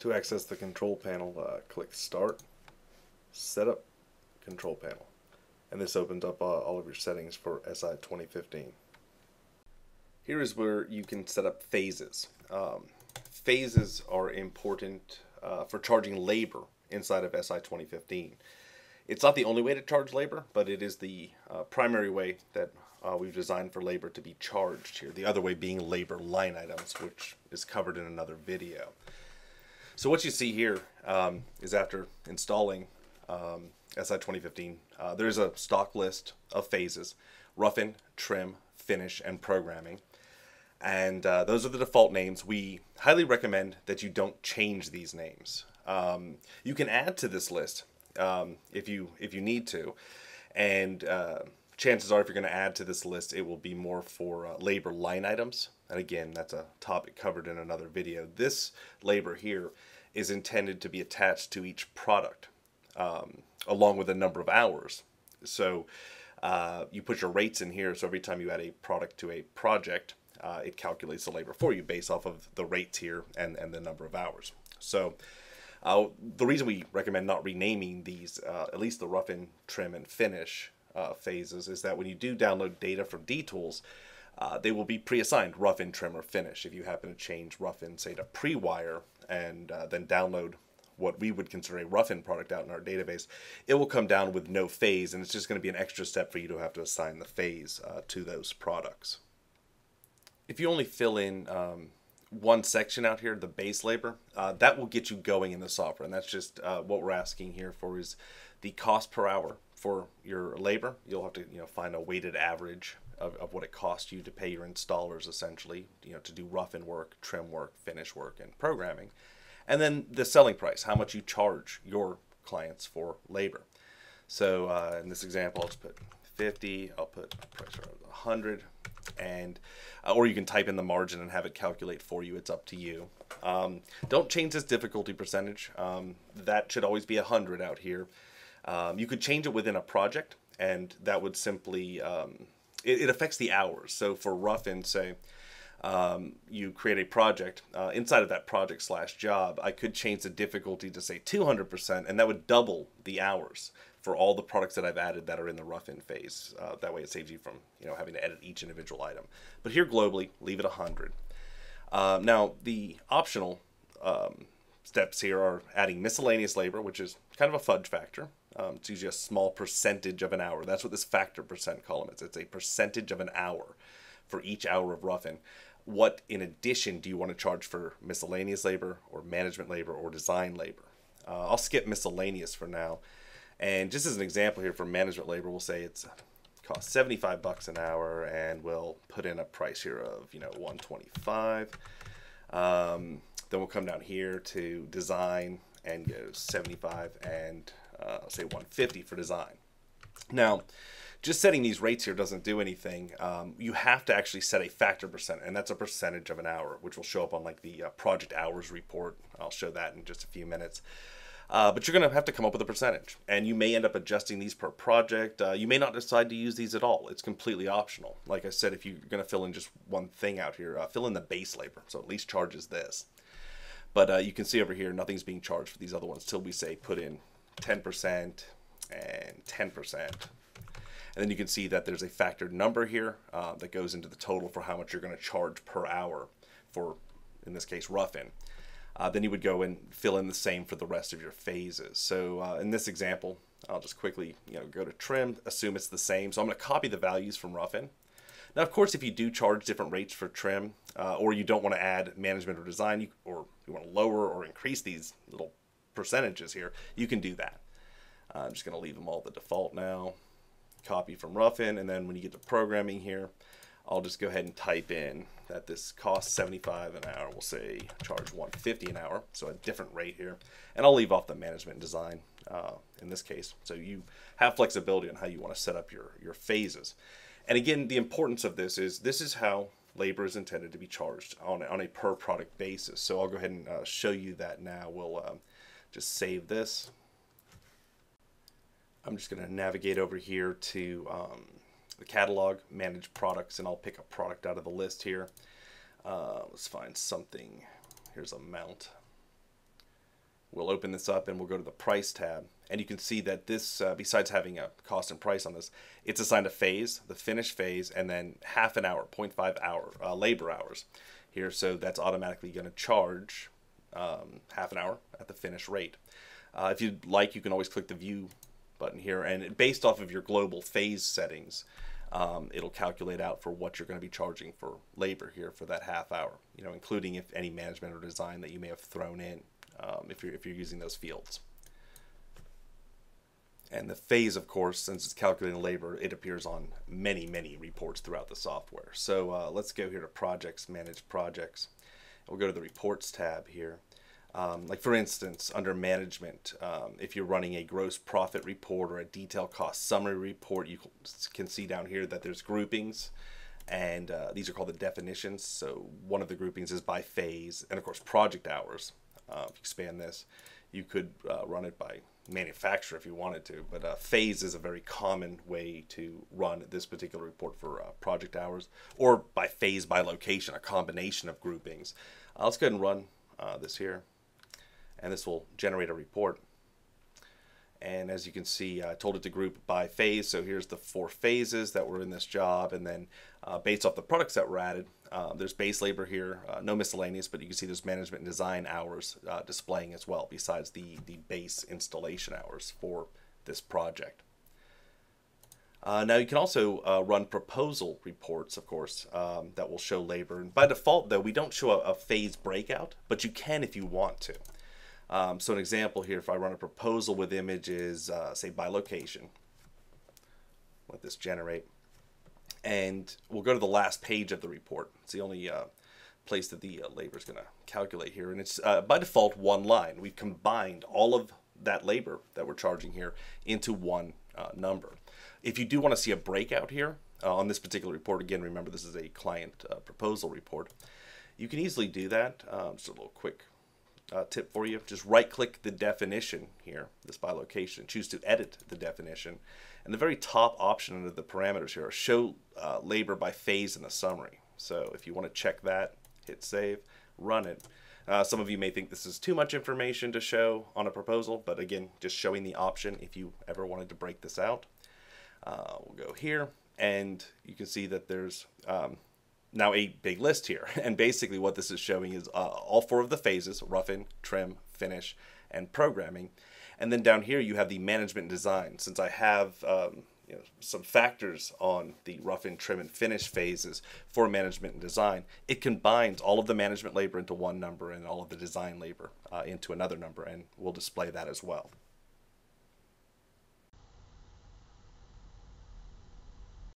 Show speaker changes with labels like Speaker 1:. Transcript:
Speaker 1: To access the control panel, uh, click Start, Setup, Control Panel. And this opens up uh, all of your settings for SI 2015. Here is where you can set up phases. Um, phases are important uh, for charging labor inside of SI 2015. It's not the only way to charge labor, but it is the uh, primary way that uh, we've designed for labor to be charged here. The other way being labor line items, which is covered in another video. So what you see here um, is after installing um, SI 2015, uh, there's a stock list of phases, rough-in, trim, finish, and programming. And uh, those are the default names. We highly recommend that you don't change these names. Um, you can add to this list um, if you if you need to, and uh, chances are if you're going to add to this list, it will be more for uh, labor line items. And again, that's a topic covered in another video. This labor here is intended to be attached to each product um, along with a number of hours. So uh, you put your rates in here. So every time you add a product to a project, uh, it calculates the labor for you based off of the rates here and, and the number of hours. So uh, the reason we recommend not renaming these, uh, at least the rough-in, trim, and finish uh, phases, is that when you do download data from DTools, uh, they will be pre-assigned rough-in trim, or finish. If you happen to change rough-in, say to pre-wire, and uh, then download what we would consider a rough-in product out in our database, it will come down with no phase, and it's just going to be an extra step for you to have to assign the phase uh, to those products. If you only fill in um, one section out here, the base labor, uh, that will get you going in the software. And that's just uh, what we're asking here for is the cost per hour for your labor. You'll have to you know find a weighted average of, of what it costs you to pay your installers essentially, you know, to do rough-in work, trim work, finish work, and programming. And then the selling price, how much you charge your clients for labor. So uh, in this example, I'll just put 50, I'll put price around 100, and uh, or you can type in the margin and have it calculate for you. It's up to you. Um, don't change this difficulty percentage. Um, that should always be 100 out here. Um, you could change it within a project, and that would simply um, it, it, affects the hours. So for rough-in, say um, you create a project uh, inside of that project slash job, I could change the difficulty to say 200%, and that would double the hours for all the products that I've added that are in the rough in phase. Uh, that way, it saves you from you know having to edit each individual item. But here globally, leave it 100. Uh, now the optional um, steps here are adding miscellaneous labor, which is kind of a fudge factor. Um, it's usually a small percentage of an hour. That's what this factor percent column is. It's a percentage of an hour for each hour of rough-in. What, in addition, do you want to charge for miscellaneous labor or management labor or design labor? Uh, I'll skip miscellaneous for now. And just as an example here for management labor, we'll say it's cost 75 bucks an hour and we'll put in a price here of, you know, 125. Um, then we'll come down here to design and go 75 and uh, say 150 for design. Now, just setting these rates here doesn't do anything. Um, you have to actually set a factor percent, and that's a percentage of an hour, which will show up on like the uh, project hours report. I'll show that in just a few minutes. Uh, but you're going to have to come up with a percentage, and you may end up adjusting these per project. Uh, you may not decide to use these at all. It's completely optional. Like I said, if you're going to fill in just one thing out here, uh, fill in the base labor, so at least charges this. But uh, you can see over here, nothing's being charged for these other ones till we say put in 10% and 10%. And then you can see that there's a factored number here uh, that goes into the total for how much you're going to charge per hour for, in this case, rough-in. Uh, then you would go and fill in the same for the rest of your phases. So uh, in this example, I'll just quickly you know go to trim, assume it's the same. So I'm going to copy the values from rough-in. Now, of course, if you do charge different rates for trim, uh, or you don't want to add management or design, you, or you want to lower or increase these little percentages here, you can do that. Uh, I'm just going to leave them all the default now. Copy from rough-in, and then when you get to programming here, I'll just go ahead and type in that this costs 75 an hour. We'll say charge 150 an hour, so a different rate here. And I'll leave off the management design uh, in this case. So you have flexibility on how you want to set up your, your phases. And again, the importance of this is this is how labor is intended to be charged on, on a per product basis. So I'll go ahead and uh, show you that now. We'll um, just save this. I'm just going to navigate over here to um, the catalog, manage products, and I'll pick a product out of the list here. Uh, let's find something. Here's a mount. we'll open this up and we'll go to the price tab. And you can see that this, uh, besides having a cost and price on this, it's assigned a phase, the finish phase, and then half an hour, 0.5 hour uh, labor hours here. So that's automatically going to charge um, half an hour at the finish rate. Uh, if you'd like, you can always click the view button here, and based off of your global phase settings, um, it'll calculate out for what you're going to be charging for labor here for that half hour. You know, including if any management or design that you may have thrown in um, if you're if you're using those fields. And the phase, of course, since it's calculating labor, it appears on many, many reports throughout the software. So uh, let's go here to Projects, Manage Projects. We'll go to the Reports tab here. Um, like for instance, under management, um, if you're running a gross profit report or a detailed cost summary report, you can see down here that there's groupings and uh, these are called the definitions. So one of the groupings is by phase and of course project hours. Uh, if you expand this, you could uh, run it by manufacturer if you wanted to, but uh, phase is a very common way to run this particular report for uh, project hours or by phase by location, a combination of groupings. Uh, let's go ahead and run this here and this will generate a report. And as you can see, I told it to group by phase. So here's the four phases that were in this job. And then uh, based off the products that were added, uh, there's base labor here, uh, no miscellaneous, but you can see there's management and design hours uh, displaying as well, besides the, the base installation hours for this project. Uh, now you can also uh, run proposal reports, of course, um, that will show labor. And by default, though, we don't show a, a phase breakout, but you can if you want to. Um, so an example here, if I run a proposal with images, uh, say by location, let this generate, and we'll go to the last page of the report. It's the only uh, place that the uh, labor is going to calculate here, and it's uh, by default one line. We've combined all of that labor that we're charging here into one uh, number. If you do want to see a breakout here uh, on this particular report, again, remember this is a client proposal report, you can easily do that. Um, just a little quick uh, tip for you. Just right click the definition here, this by location, choose to edit the definition. And the very top option under the parameters here are show uh, labor by phase in the summary. So if you want to check that, hit save, run it. Uh, some of you may think this is too much information to show on a proposal, but again, just showing the option if you ever wanted to break this out. Uh, we'll go here, and you can see that there's um, now a big list here. And basically what this is showing is uh, all four of the phases, rough-in, trim, finish, and programming. And then down here you have the management design. Since I have um, you know, some factors on the rough-in, trim, and finish phases for management and design, it combines all of the management labor into one number and all of the design labor uh, into another number, and we'll display that as well.